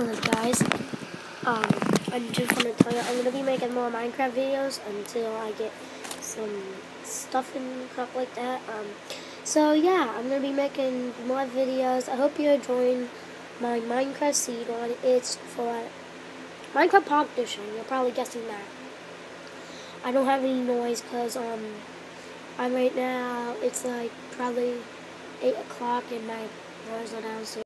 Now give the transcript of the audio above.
Hello guys. Um, I just want to tell you I'm gonna be making more Minecraft videos until I get some stuff and crap like that. Um, so yeah, I'm gonna be making more videos. I hope you're enjoying my Minecraft seed one. It's for Minecraft Pocket Edition. You're probably guessing that. I don't have any noise because um, I'm right now. It's like probably eight o'clock and my doors are downstairs.